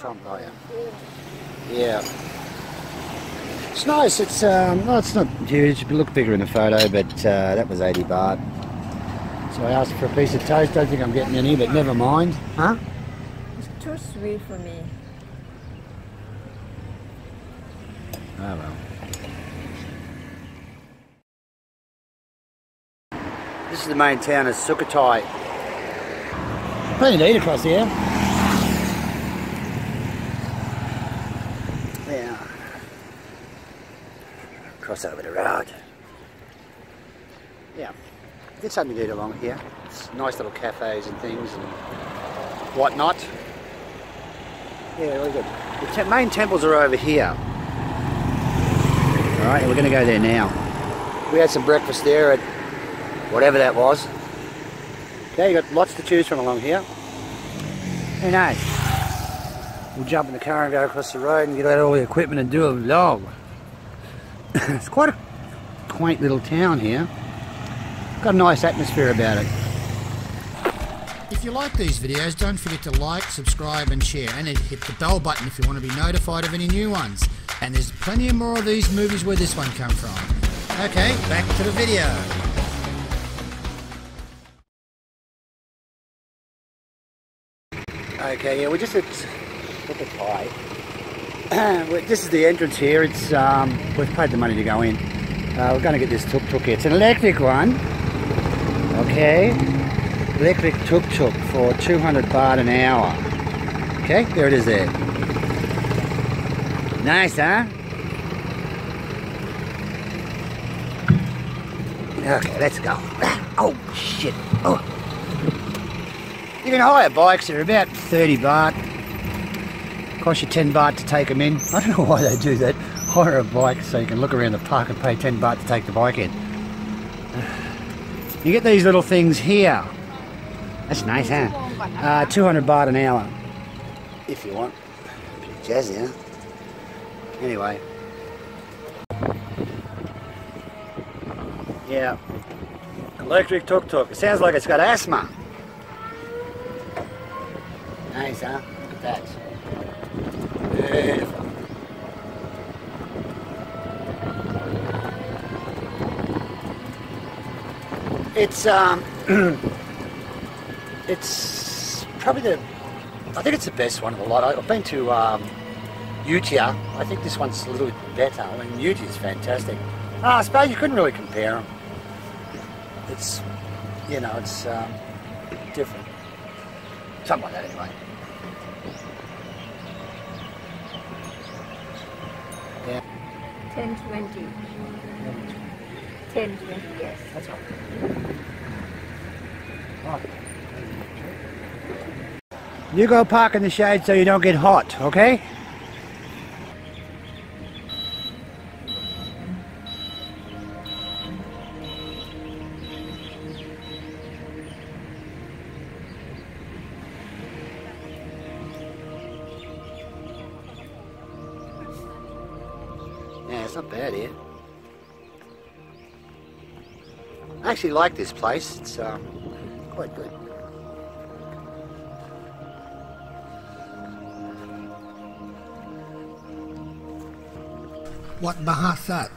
Tom, oh yeah. Yeah. It's nice, it's, um, well, it's not huge, it looked bigger in the photo, but uh, that was 80 baht. So I asked for a piece of toast, don't think I'm getting any, but never mind. Huh? It's too sweet for me. Oh well. This is the main town of Sukhothai. Plenty to eat across here. Yeah. Over the road. Yeah. Get something to eat along here. It's nice little cafes and things and whatnot. Yeah, really good. The te main temples are over here. Alright, we're going to go there now. We had some breakfast there at whatever that was. Okay, you got lots to choose from along here. Who knows? We'll jump in the car and go across the road and get out all the equipment and do a vlog. it's quite a quaint little town here. Got a nice atmosphere about it. If you like these videos, don't forget to like, subscribe and share and hit the bell button if you want to be notified of any new ones. And there's plenty of more of these movies where this one come from. Okay, back to the video. Okay, yeah, we're just at Sukhothai. this is the entrance here. It's um, we've paid the money to go in. Uh, we're going to get this tuk-tuk. It's an electric one. Okay, electric tuk-tuk for 200 baht an hour. Okay, there it is there. Nice, huh? Okay, let's go. Oh, shit. Oh. You can hire bikes, they're about 30 baht. Cost you 10 baht to take them in. I don't know why they do that. Hire a bike so you can look around the park and pay 10 baht to take the bike in. You get these little things here. That's nice, huh? Uh, 200 baht an hour. If you want. Jazzy, huh? Anyway. Yeah. Electric tuk-tuk. It sounds like it's got asthma. Nice, huh? Look at that. It's um, it's probably the, I think it's the best one of the lot. I've been to um, Utia. I think this one's a little bit better. I mean, Utia is fantastic. Ah, I suppose you couldn't really compare them. It's, you know, it's um, different. Something like that anyway. 10 20. 10 20, yes. That's all. Oh. You go park in the shade so you don't get hot, okay? Actually like this place. It's um, quite good. Wat Mahathat.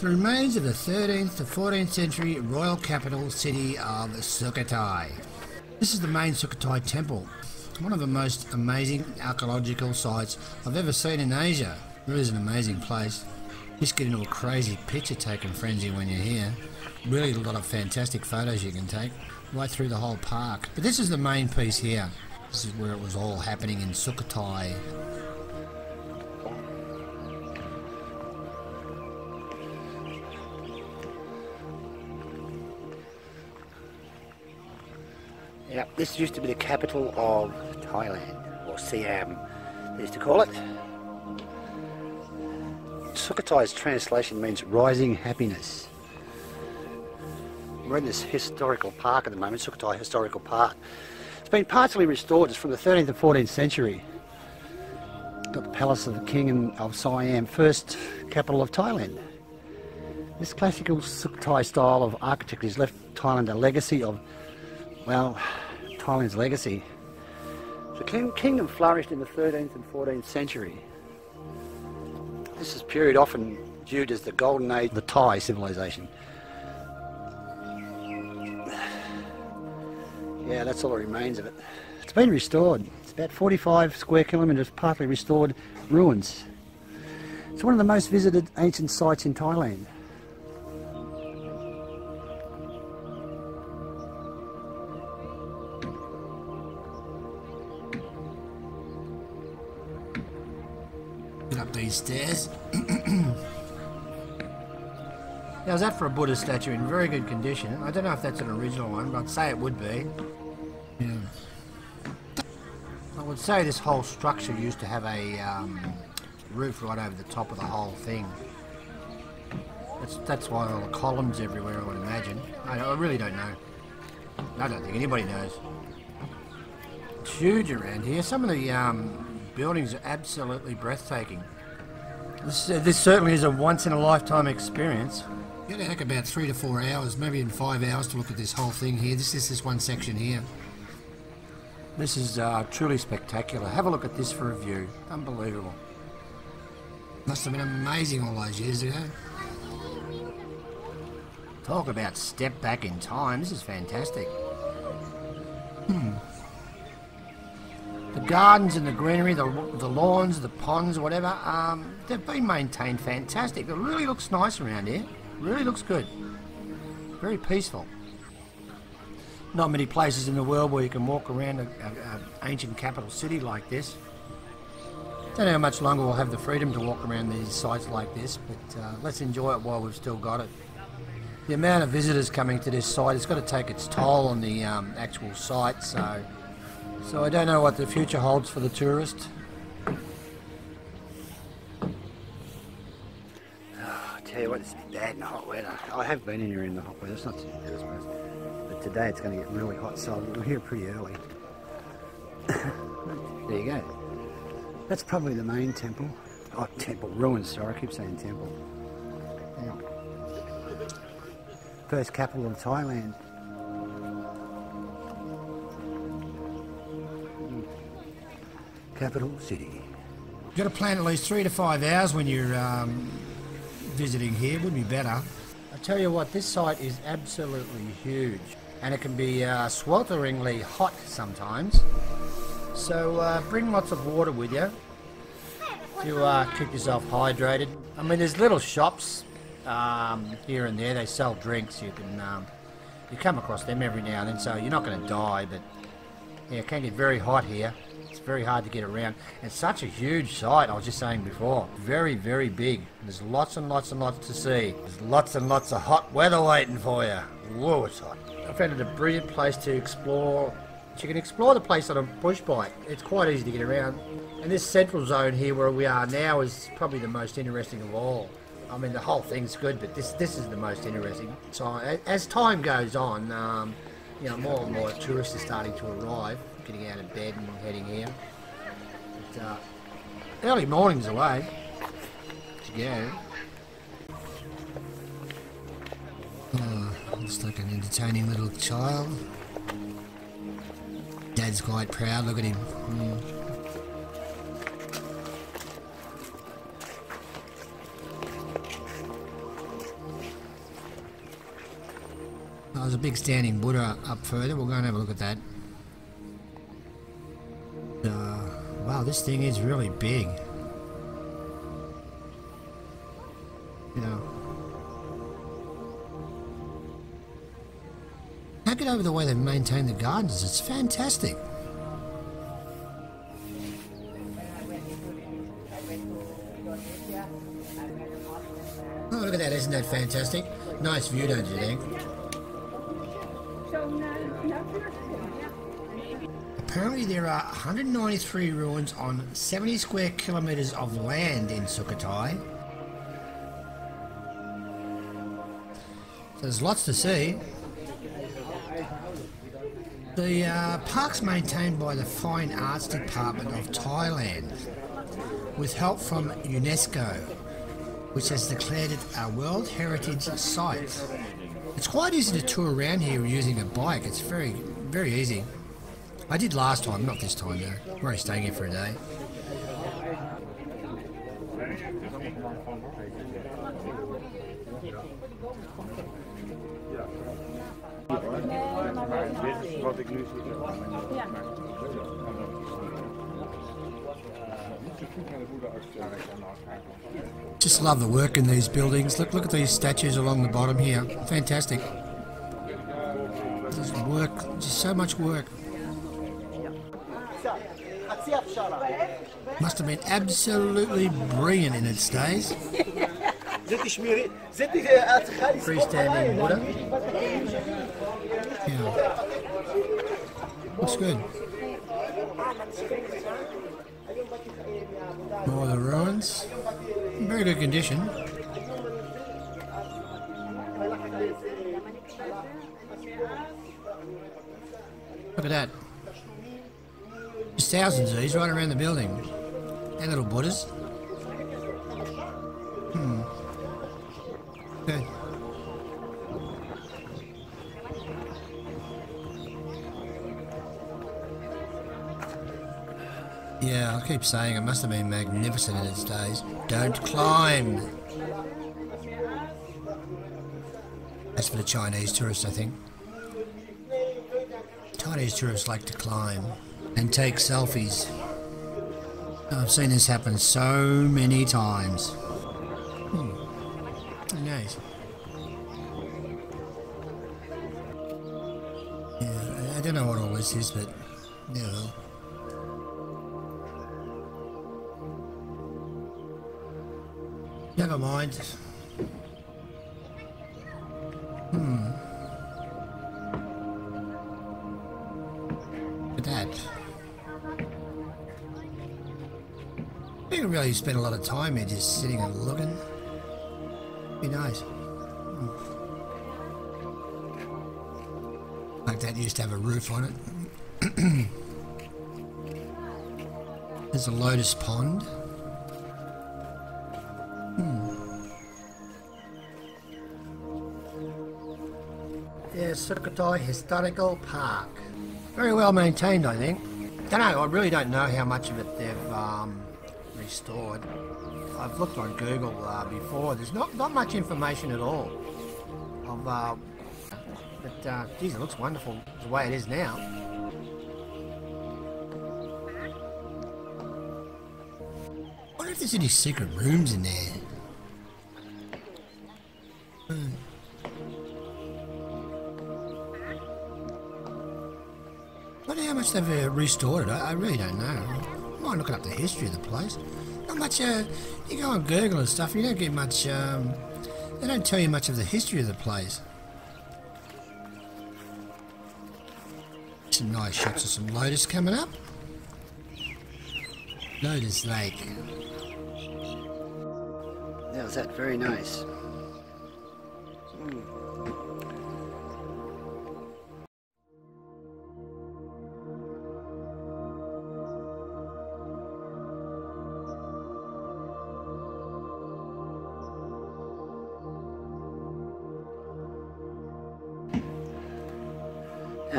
The remains of the 13th to 14th century royal capital city of Sukhothai. This is the main Sukhothai temple, one of the most amazing archaeological sites I've ever seen in Asia. It is an amazing place. Just get into a crazy picture taking frenzy when you're here. Really a lot of fantastic photos you can take right through the whole park. But this is the main piece here. This is where it was all happening in Sukhothai. Yeah, this used to be the capital of Thailand, or Siam, they used to call it. Sukhothai's translation means rising happiness. We're in this historical park at the moment, Sukhothai Historical Park. It's been partially restored, it's from the 13th and 14th century. Got the palace of the king of Siam, first capital of Thailand. This classical Sukhothai style of architecture has left Thailand a legacy of, well, Thailand's legacy. The king- kingdom flourished in the 13th and 14th century. This is a period often viewed as the golden age of the Thai civilization. Yeah, that's all that remains of it. It's been restored. It's about 45 square kilometres, partly restored ruins. It's one of the most visited ancient sites in Thailand. Up these stairs. Now, is that for a Buddha statue in very good condition? I don't know if that's an original one, but I'd say it would be. Yeah. I would say this whole structure used to have a um, roof right over the top of the whole thing. That's, that's why all the columns everywhere, I would imagine. I, I really don't know. I don't think anybody knows. It's huge around here. Some of the um, buildings are absolutely breathtaking. This, uh, this certainly is a once in a lifetime experience. You gotta take about three to four hours, maybe even five hours to look at this whole thing here. This is this one section here. This is uh, truly spectacular. Have a look at this for a view. Unbelievable. Must have been amazing all those years ago. Talk about step back in time. This is fantastic. Hmm. The gardens and the greenery, the, the lawns, the ponds, whatever, um, they've been maintained fantastic. It really looks nice around here. Really looks good. Very peaceful. Not many places in the world where you can walk around an ancient capital city like this. Don't know how much longer we'll have the freedom to walk around these sites like this, but uh, let's enjoy it while we've still got it. The amount of visitors coming to this site, it's got to take its toll on the um, actual site, so so I don't know what the future holds for the tourist. Weather. I have been in here in the hot weather. It's not too bad, I suppose. But today it's going to get really hot, so we're here pretty early. there you go. That's probably the main temple. Oh, temple ruins. Sorry, I keep saying temple. First capital of Thailand. Capital city. You've got to plan at least three to five hours when you're um, visiting here. Would be better. Tell you what, this site is absolutely huge, and it can be uh, swelteringly hot sometimes. So uh, bring lots of water with you to uh, keep yourself hydrated. I mean, there's little shops um, here and there. They sell drinks. You can um, you come across them every now and then, so you're not going to die. But yeah, it can get very hot here. It's very hard to get around. It's such a huge site, I was just saying before. Very, very big. There's lots and lots and lots to see. There's lots and lots of hot weather waiting for you. Whoa, it's hot. I found it a brilliant place to explore. You can explore the place on a push bike. It's quite easy to get around. And this central zone here where we are now is probably the most interesting of all. I mean, the whole thing's good, but this this is the most interesting. So as time goes on, um, you know, more and more tourists are starting to arrive, getting out of bed and heading here. But, uh, early mornings away to go. Oh, looks like an entertaining little child. Dad's quite proud. Look at him. Mm. There's a big standing Buddha up further. We'll go and have a look at that. Uh, wow, this thing is really big. Know. How get over the way they maintain the gardens? It's fantastic. Oh, look at that. Isn't that fantastic? Nice view, don't you think? Apparently, there are 193 ruins on 70 square kilometres of land in Sukhothai. There's lots to see. The uh, park's maintained by the Fine Arts Department of Thailand with help from UNESCO, which has declared it a World Heritage Site. It's quite easy to tour around here using a bike. It's very, very easy. I did last time, not this time though. We're only staying here for a day. Just love the work in these buildings. Look, look at these statues along the bottom here. Fantastic. Just work, just so much work. Must have been absolutely brilliant in its days. Freestanding Buddha. Yeah. Looks good. More of the ruins. In very good condition. Look at that. Thousands of these right around the building. And little Buddhas. Hmm. Good. Yeah, I keep saying it must have been magnificent in its days. Don't climb! That's for the Chinese tourists, I think. Chinese tourists like to climb and take selfies. I've seen this happen so many times. Hmm. Nice. Yeah, I- don't know what all this is, but Can really spend a lot of time here just sitting and looking. Be nice. Hmm. Like that used to have a roof on it. There's a lotus pond. Yeah, Sukhothai Historical Park. Very well maintained, I think. Don't know. I really don't know how much of it they've um, restored. I've looked on Google uh, before. There's not not much information at all. Of, uh, but uh, geez, it looks wonderful the way it is now. I wonder if there's any secret rooms in there. wonder how much they've uh, restored it. I, I really don't know. I might look up the history of the place. Not much. Uh, you go on Google and stuff. You don't get much. Um, they don't tell you much of the history of the place. Some nice shots of some lotus coming up. Lotus Lake. That was that very nice.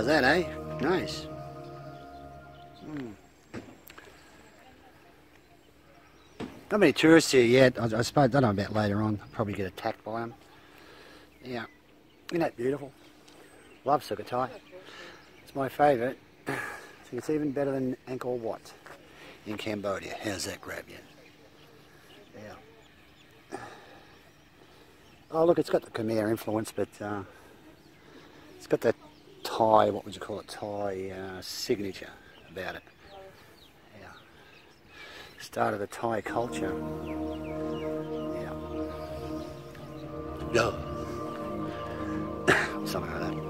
How's that, eh? Nice. Hmm. Not many tourists here yet. I, I suppose, I don't know about later on. I'll probably get attacked by them. Yeah. Isn't that beautiful? Love Sukhothai. It's my favourite. I think it's even better than Angkor Wat in Cambodia. How's that grab you? Yeah. Oh, look, it's got the Khmer influence, but uh, it's got that Thai, what would you call it, Thai uh, signature about it. Yeah. Start of the Thai culture. Yeah. No. Something like that.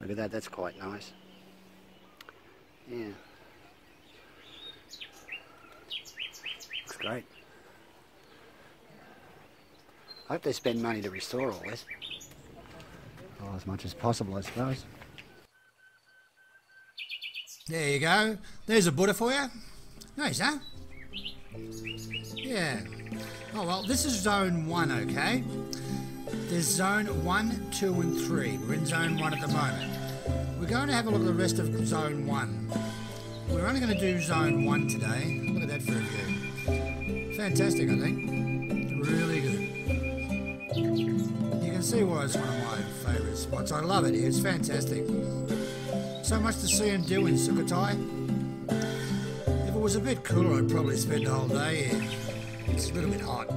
Look at that, that's quite nice. Yeah. Looks great. I hope they spend money to restore all this. Well, as much as possible, I suppose. There you go. There's a Buddha for you. Nice, huh? Yeah. Oh well, this is zone one, okay? There's zone one, two, and three. We're in zone one at the moment. We're going to have a look at the rest of zone one. We're only going to do zone one today. Look at that for a view. Fantastic, I think. Really good. You can see why it's one of my favourite spots. I love it. It's fantastic. So much to see and do in Sukhothai. If it was a bit cooler, I'd probably spend the whole day here. It's a little bit hot.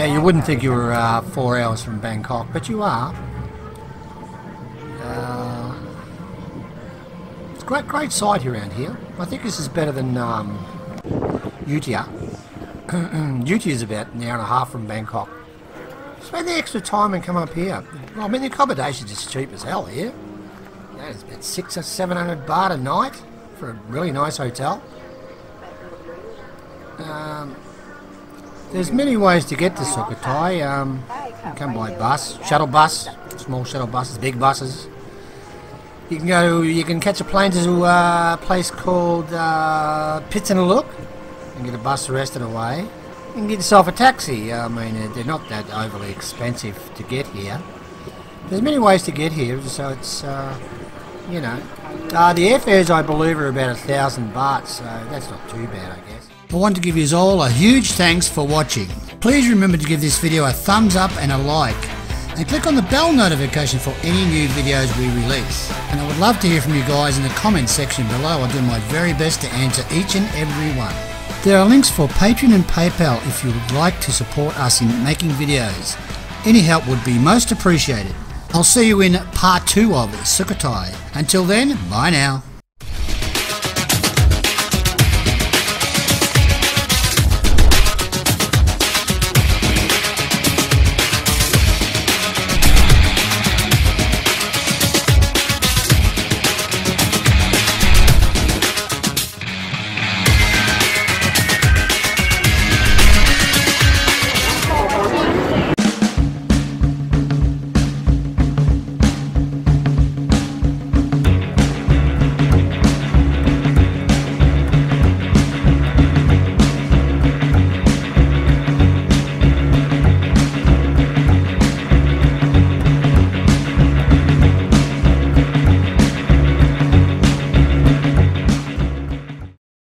Yeah, you wouldn't think you were uh, four hours from Bangkok, but you are. Uh, it's a great, great sight around here. I think this is better than um, Utia. Utia is about an hour and a half from Bangkok. Spend the extra time and come up here. Well, I mean, the accommodation's just cheap as hell here. That is about six or seven hundred baht a night for a really nice hotel. Um, there's many ways to get to Sukhothai. Um, come by bus, shuttle bus, small shuttle buses, big buses. You can go. You can catch a plane to uh, a place called uh, Phitsanulok and get a bus the rest of the way. You can get yourself a taxi. I mean, they're not that overly expensive to get here. There's many ways to get here, so it's uh, you know. Uh, the airfares, I believe, are about a thousand baht, so that's not too bad, I guess. I want to give you all a huge thanks for watching. Please remember to give this video a thumbs up and a like. And click on the bell notification for any new videos we release. And I would love to hear from you guys in the comments section below. I'll do my very best to answer each and every one. There are links for Patreon and PayPal if you would like to support us in making videos. Any help would be most appreciated. I'll see you in part two of Sukhothai. Until then, bye now.